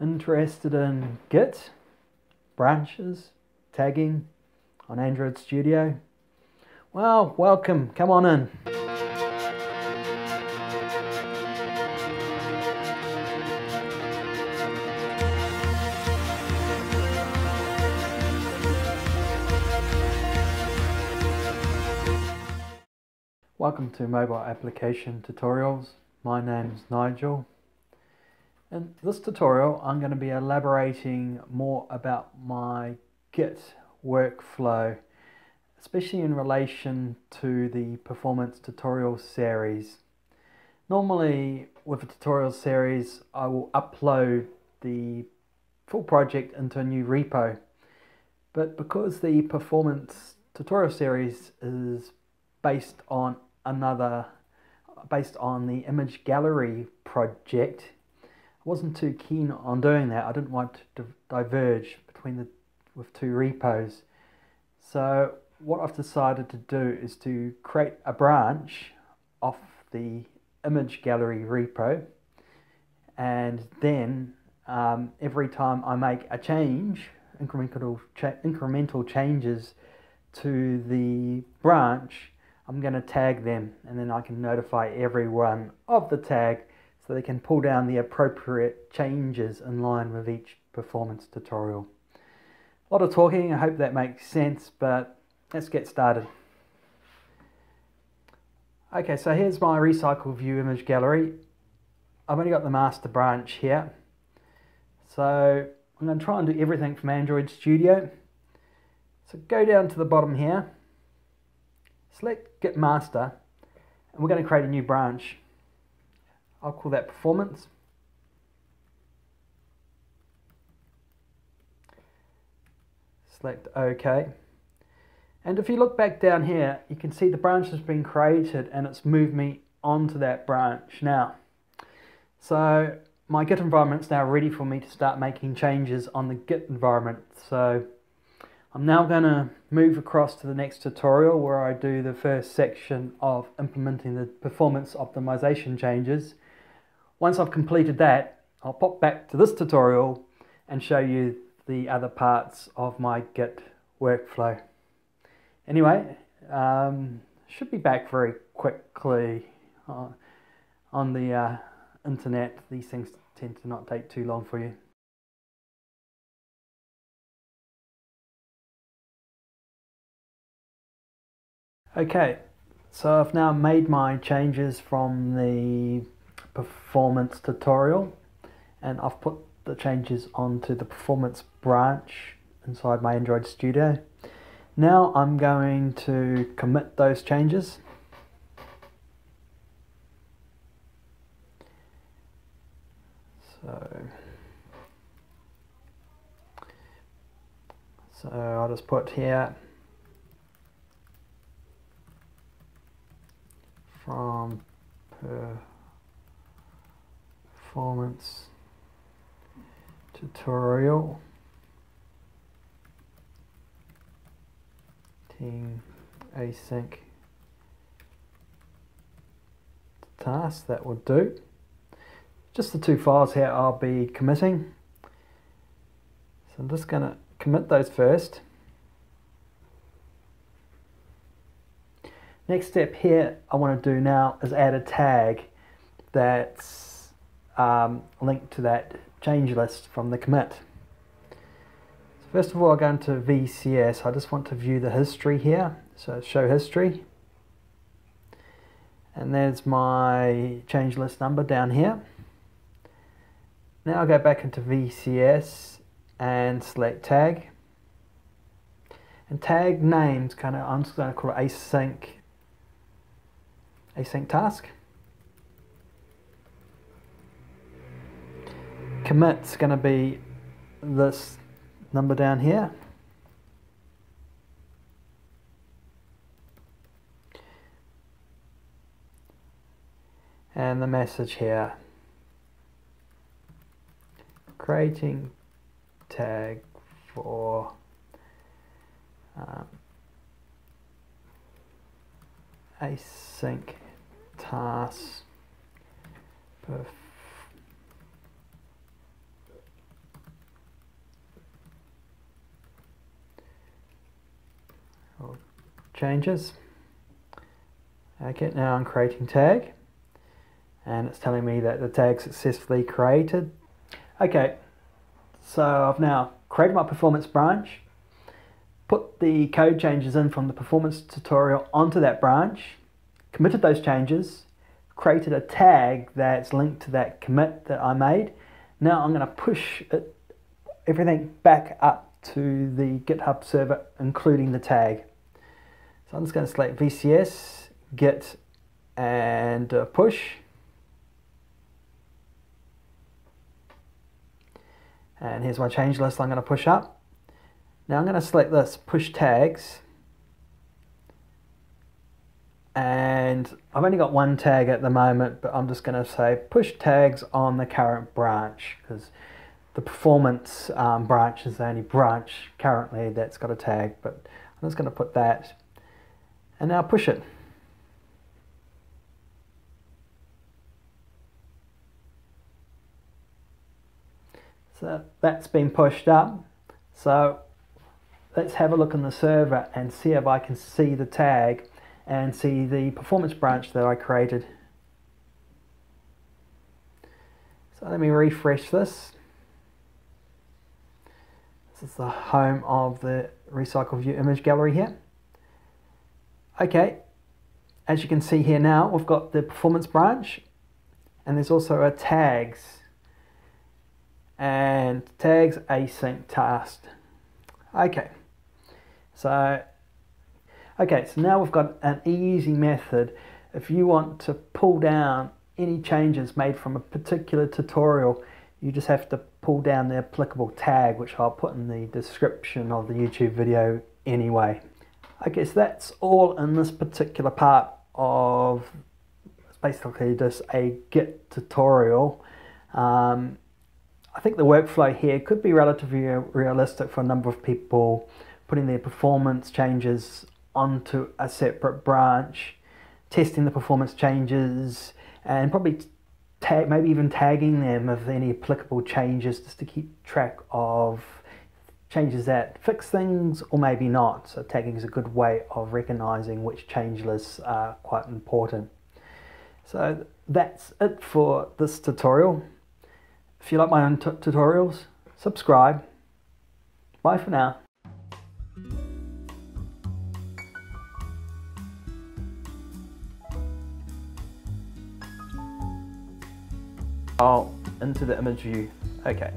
Interested in Git, branches, tagging on Android Studio? Well, welcome, come on in. Welcome to Mobile Application Tutorials. My name is Nigel. In this tutorial I'm going to be elaborating more about my Git workflow, especially in relation to the performance tutorial series. Normally with a tutorial series I will upload the full project into a new repo, but because the performance tutorial series is based on another based on the image gallery project. Wasn't too keen on doing that. I didn't want to diverge between the with two repos. So what I've decided to do is to create a branch off the image gallery repo and then um, every time I make a change, incremental, cha incremental changes to the branch, I'm going to tag them and then I can notify everyone of the tag so they can pull down the appropriate changes in line with each performance tutorial. A lot of talking, I hope that makes sense, but let's get started. Okay, so here's my RecyclerView image gallery. I've only got the master branch here. So I'm going to try and do everything from Android Studio. So go down to the bottom here Select Git Master, and we're going to create a new branch. I'll call that Performance. Select OK. And if you look back down here, you can see the branch has been created and it's moved me onto that branch now. So my Git environment is now ready for me to start making changes on the Git environment. So I'm now going to move across to the next tutorial where I do the first section of implementing the performance optimization changes. Once I've completed that, I'll pop back to this tutorial and show you the other parts of my Git workflow. Anyway, um, should be back very quickly uh, on the uh, internet. These things tend to not take too long for you. Okay, so I've now made my changes from the performance tutorial and I've put the changes onto the performance branch inside my Android Studio. Now I'm going to commit those changes. So, so I'll just put here from performance tutorial. Team async task that will do. Just the two files here I'll be committing. So I'm just going to commit those first. Next step here I want to do now is add a tag that's um, linked to that change list from the commit. So first of all, I'll go into VCS. I just want to view the history here. So show history. And there's my change list number down here. Now I'll go back into VCS and select tag. And tag names kind of, I'm just going to call it async async task. Commit's going to be this number down here. And the message here. Creating tag for um, async task changes. Okay, now I'm creating tag and it's telling me that the tag successfully created. Okay, so I've now created my performance branch, put the code changes in from the performance tutorial onto that branch, committed those changes, created a tag that's linked to that commit that I made. Now I'm going to push it, everything back up to the GitHub server, including the tag. So I'm just going to select VCS, git, and uh, push. And here's my change list I'm going to push up. Now I'm going to select this push tags. And I've only got one tag at the moment, but I'm just going to say push tags on the current branch because the performance um, branch is the only branch currently that's got a tag. But I'm just going to put that and now push it. So that's been pushed up. So let's have a look on the server and see if I can see the tag and see the performance branch that I created. So let me refresh this. This is the home of the RecyclerView image gallery here. Okay, as you can see here now, we've got the performance branch and there's also a tags and tags async task. Okay, so okay, so now we've got an easy method. If you want to pull down any changes made from a particular tutorial, you just have to pull down the applicable tag, which I'll put in the description of the YouTube video anyway. Okay, guess that's all in this particular part of basically just a Git tutorial. Um, I think the workflow here could be relatively realistic for a number of people putting their performance changes onto a separate branch, testing the performance changes, and probably tag, maybe even tagging them with any applicable changes just to keep track of changes that fix things or maybe not. So tagging is a good way of recognizing which change lists are quite important. So that's it for this tutorial. If you like my own tutorials, subscribe. Bye for now. Oh, into the image view. Okay.